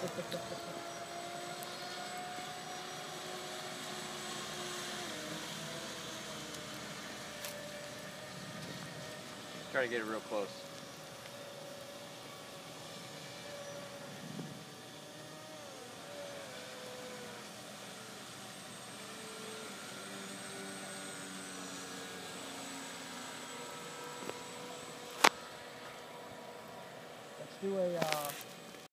Try to get it real close. Let's do a uh,